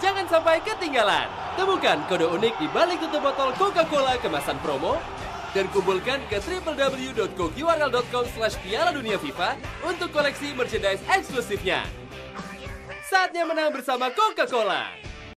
Jangan sampai ketinggalan. Temukan kode unik di balik tutup botol Coca-Cola kemasan promo dan kumpulkan ke www.goqrl.com slash Piala Dunia FIFA untuk koleksi merchandise eksklusifnya. Saatnya menang bersama Coca-Cola.